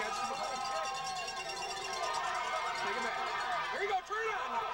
chance the ball. Take it back. There you go. Turn.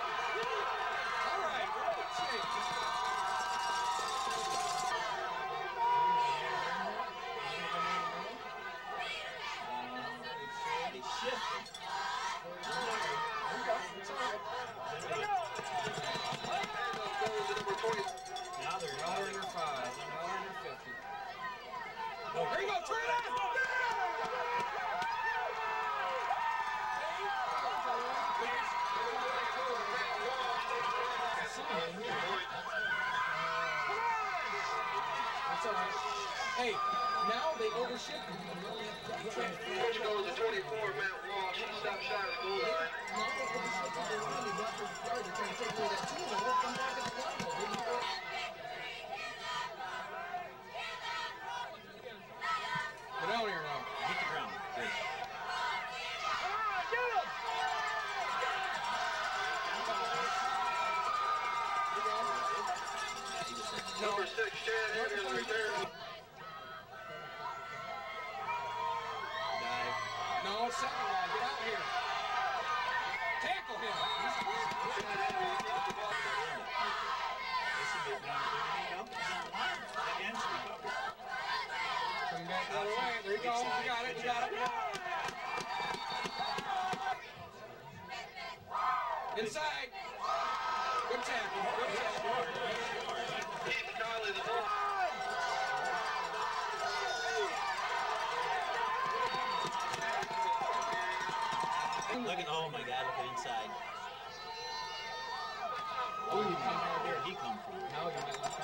center line. Get out here. Tackle him. Look at, oh my God, look at inside. Oh, did he come from? Now he might look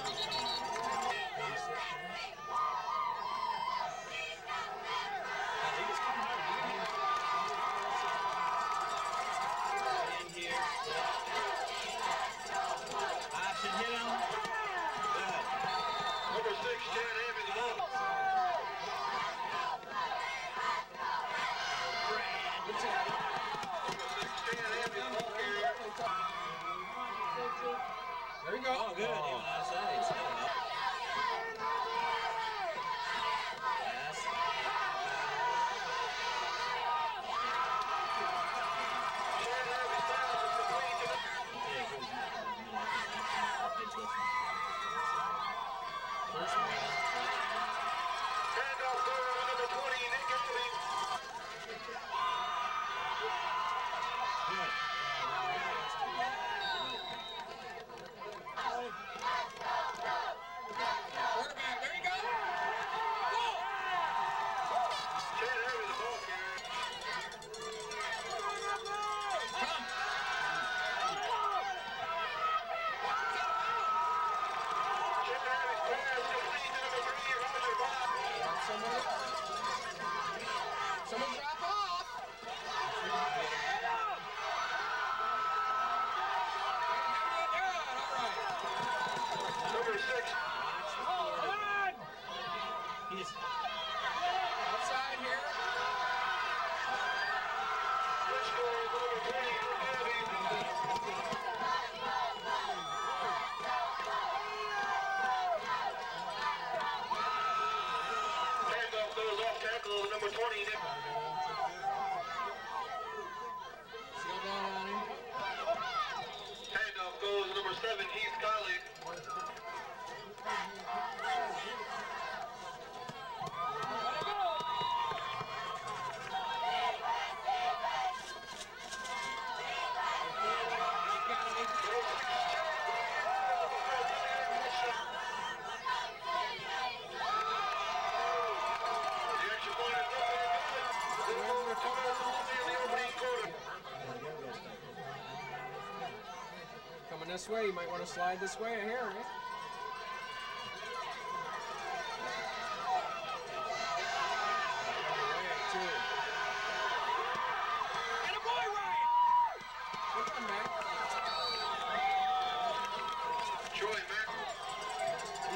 this way. You might want to slide this way here. Right?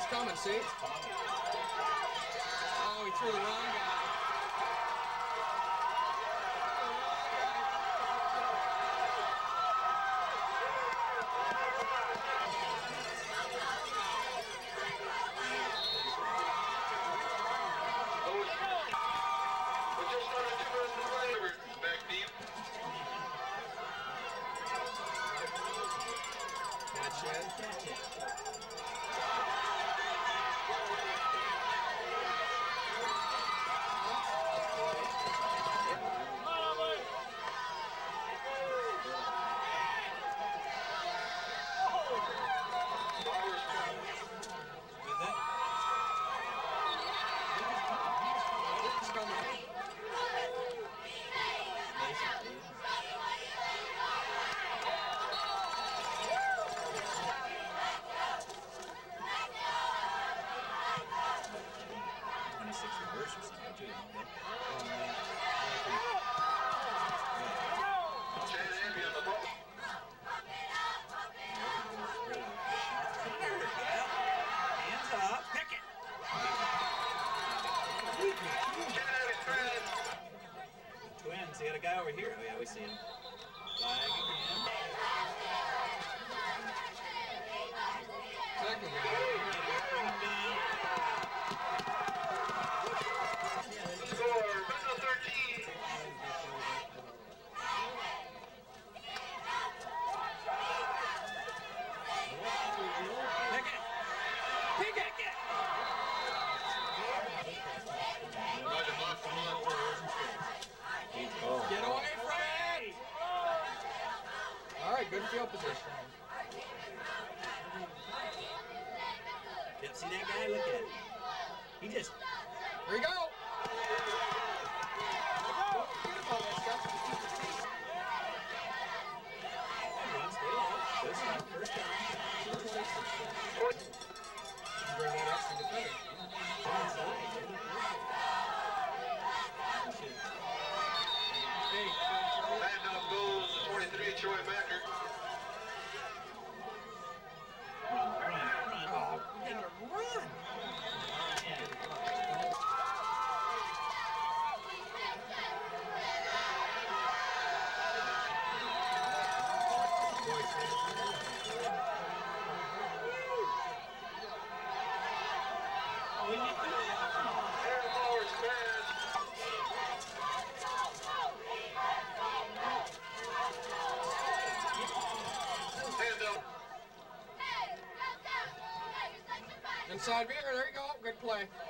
coming, see? Oh, he threw the wrong inside Beaver. There you go. Good play.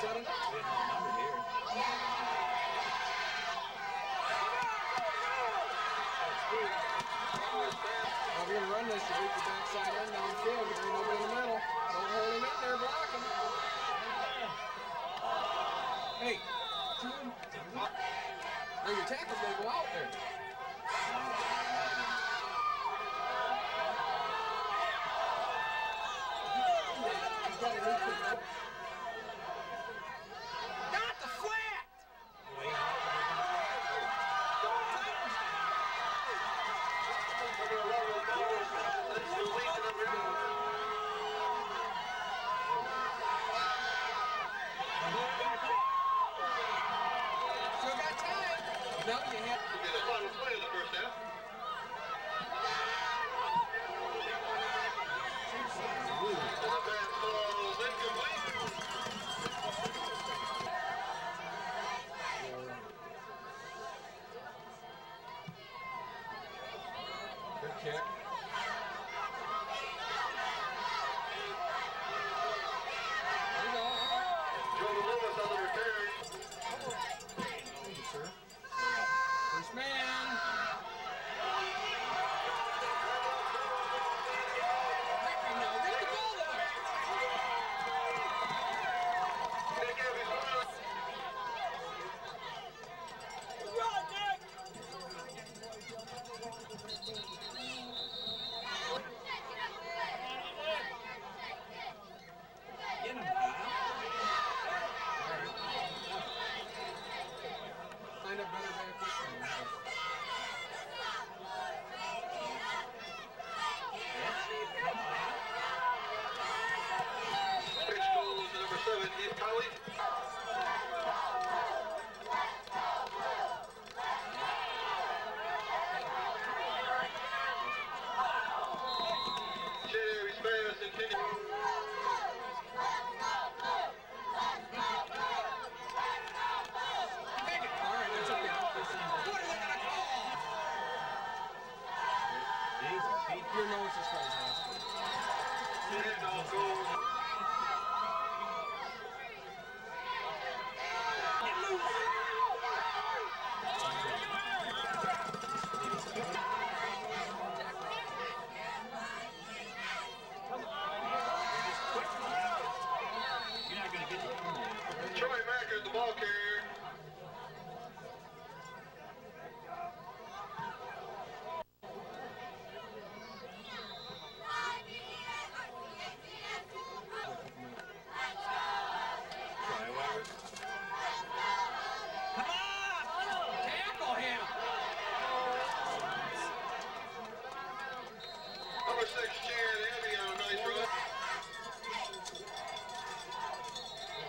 settle? Now we're going to run this to beat the backside end downfield. There ain't nobody in the middle. Don't hold him up there. Block him. Hey. Now your tackle's going go out there.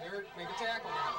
They're, make a tackle now.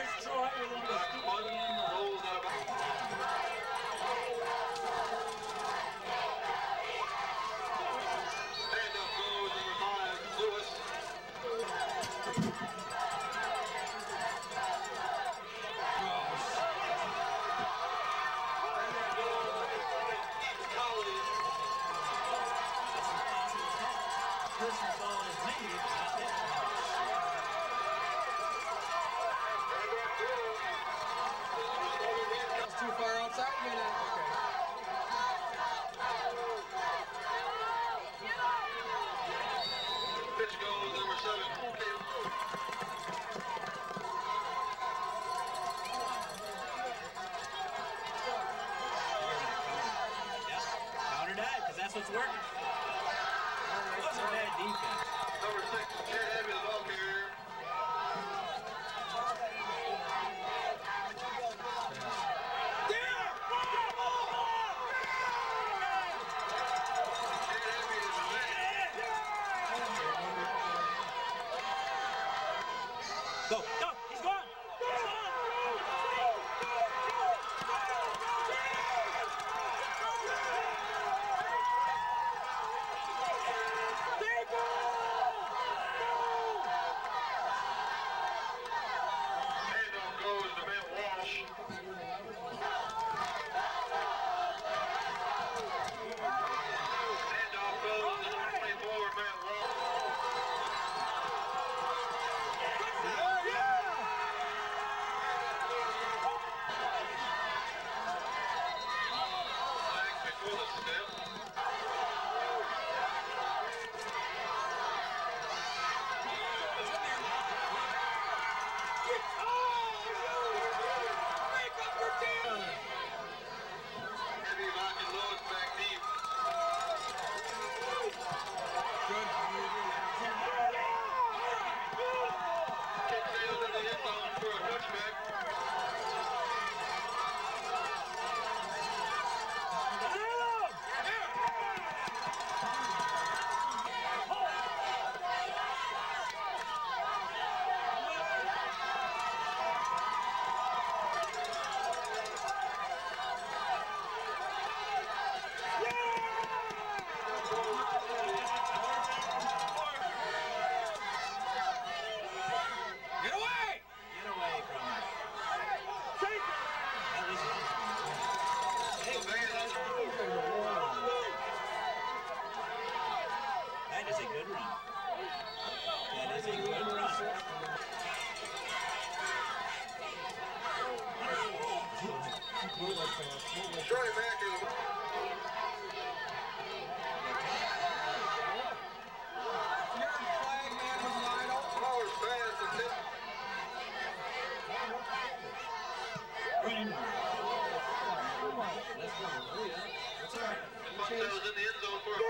Here's Troy with one of his it's working. It wasn't bad defense. Number six, Jared Evans, Green. Come on. Let's go. Hurry up. That's all right. It goes in the end zone for him.